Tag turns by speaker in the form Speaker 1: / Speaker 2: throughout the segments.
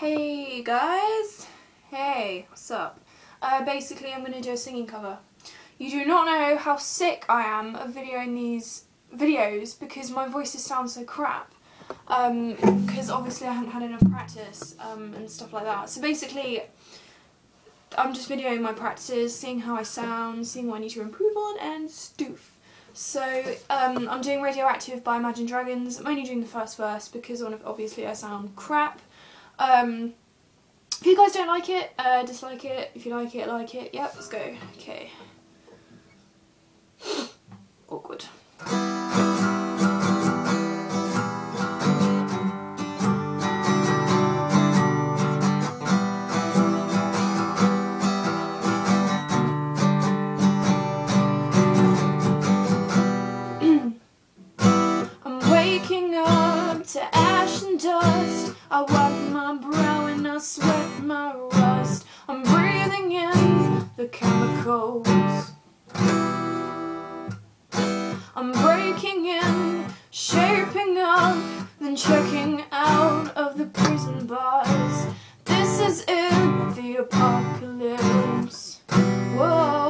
Speaker 1: Hey guys! Hey, what's up? Uh, basically I'm going to do a singing cover. You do not know how sick I am of videoing these videos because my voices sound so crap. Because um, obviously I haven't had enough practice um, and stuff like that. So basically I'm just videoing my practices, seeing how I sound, seeing what I need to improve on and stoof. So um, I'm doing Radioactive by Imagine Dragons. I'm only doing the first verse because obviously I sound crap. Um, if you guys don't like it, uh, dislike it. If you like it, like it. Yep, let's go. Okay. Awkward. Waking up to ash and dust. I wipe my brow and I sweat my rust. I'm breathing in the chemicals. I'm breaking in, shaping up, then checking out of the prison bars. This is it, the apocalypse. Whoa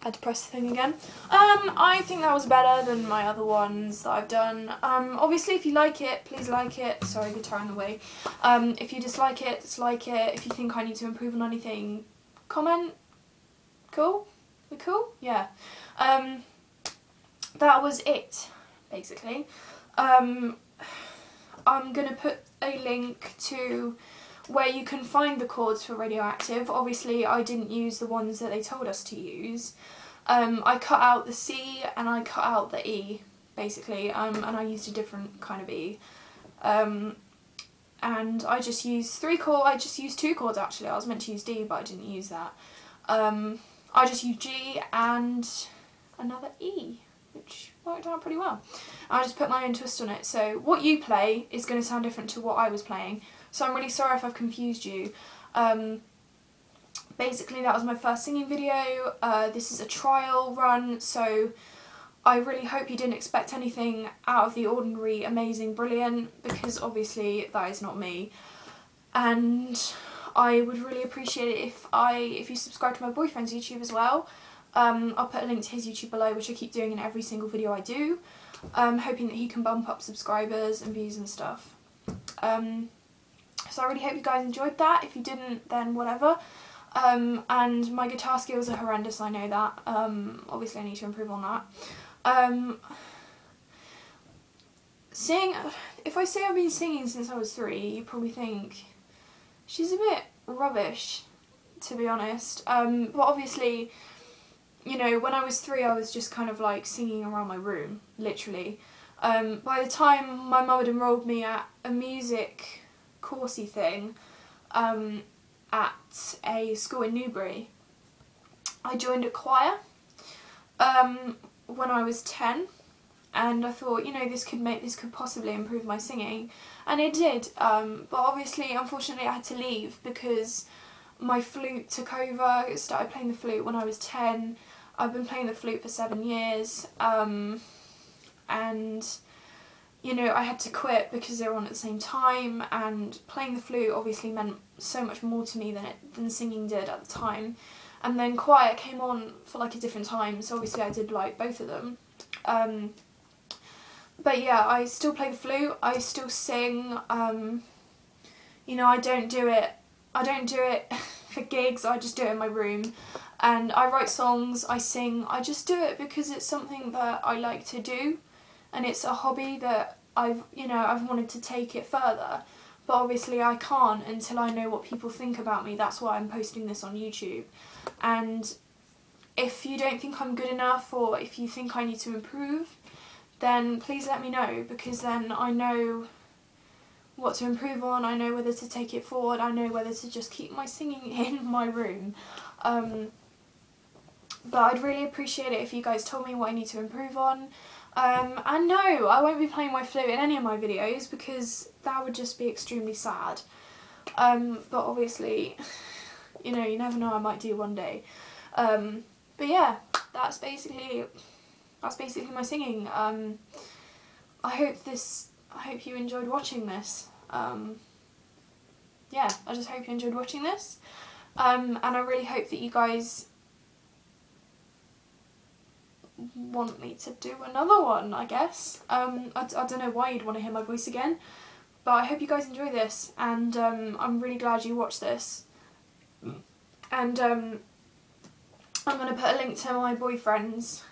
Speaker 1: had to press the thing again. Um, I think that was better than my other ones that I've done. Um, obviously if you like it, please like it. Sorry, guitar in the way. Um, if you dislike it, dislike it. If you think I need to improve on anything, comment. Cool? We cool? Yeah. Um, that was it, basically. Um, I'm going to put a link to where you can find the chords for Radioactive. Obviously I didn't use the ones that they told us to use. Um, I cut out the C and I cut out the E basically um, and I used a different kind of E. Um, and I just used three chords, I just used two chords actually, I was meant to use D but I didn't use that. Um, I just used G and another E which worked out pretty well. I just put my own twist on it so what you play is going to sound different to what I was playing so I'm really sorry if I've confused you. Um, basically that was my first singing video. Uh, this is a trial run so I really hope you didn't expect anything out of the ordinary, amazing, brilliant because obviously that is not me. And I would really appreciate it if I if you subscribe to my boyfriend's YouTube as well. Um, I'll put a link to his YouTube below which I keep doing in every single video I do. Um, hoping that he can bump up subscribers and views and stuff. Um, so I really hope you guys enjoyed that. If you didn't, then whatever. Um, and my guitar skills are horrendous, I know that. Um, obviously I need to improve on that. Um, sing, if I say I've been singing since I was three, you probably think she's a bit rubbish, to be honest. But obviously, you know, when I was three I was just kind of like singing around my room, literally. Um, by the time my mum had enrolled me at a music coursey thing um, at a school in Newbury. I joined a choir um, when I was 10 and I thought, you know, this could make this could possibly improve my singing and it did um, but obviously unfortunately I had to leave because my flute took over, I started playing the flute when I was 10 I've been playing the flute for seven years um, and you know, I had to quit because they were on at the same time and playing the flute obviously meant so much more to me than it than singing did at the time. And then choir came on for like a different time, so obviously I did like both of them. Um, but yeah, I still play the flute, I still sing, um, you know, I don't do it, I don't do it for gigs, I just do it in my room. And I write songs, I sing, I just do it because it's something that I like to do. And it's a hobby that I've you know I've wanted to take it further. But obviously I can't until I know what people think about me. That's why I'm posting this on YouTube. And if you don't think I'm good enough or if you think I need to improve then please let me know because then I know what to improve on, I know whether to take it forward, I know whether to just keep my singing in my room. Um, but I'd really appreciate it if you guys told me what I need to improve on. Um, and no, I won't be playing my flute in any of my videos because that would just be extremely sad. Um, but obviously, you know, you never know, I might do one day. Um, but yeah, that's basically, that's basically my singing. Um, I hope this, I hope you enjoyed watching this. Um, yeah, I just hope you enjoyed watching this. Um, and I really hope that you guys want me to do another one, I guess. Um, I, I don't know why you'd want to hear my voice again, but I hope you guys enjoy this, and um, I'm really glad you watched this. And um, I'm going to put a link to my boyfriend's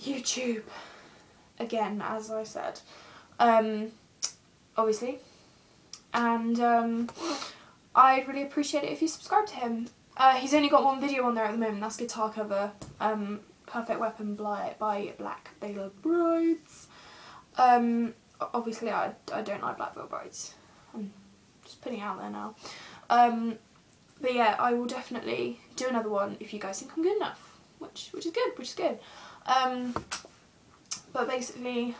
Speaker 1: YouTube again, as I said. Um, obviously. And um, I'd really appreciate it if you subscribe to him. Uh, he's only got one video on there at the moment, that's guitar cover. Um, Perfect Weapon by, by Black Veil Brides. Um, obviously I, I don't like Black Veil Brides. I'm just putting out there now. Um, but yeah, I will definitely do another one if you guys think I'm good enough, which which is good, which is good. Um, but basically,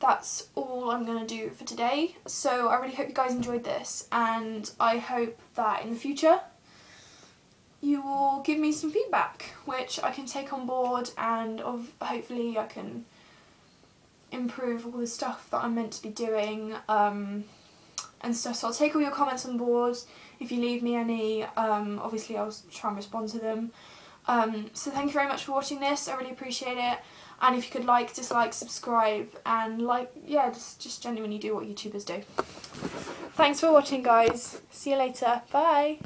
Speaker 1: that's all I'm going to do for today. So I really hope you guys enjoyed this, and I hope that in the future you will give me some feedback, which I can take on board, and of hopefully I can improve all the stuff that I'm meant to be doing um, and stuff. So I'll take all your comments on board. If you leave me any, um, obviously I'll try and respond to them. Um, so thank you very much for watching this. I really appreciate it. And if you could like, dislike, subscribe, and like, yeah, just, just genuinely do what YouTubers do. Thanks for watching, guys. See you later. Bye.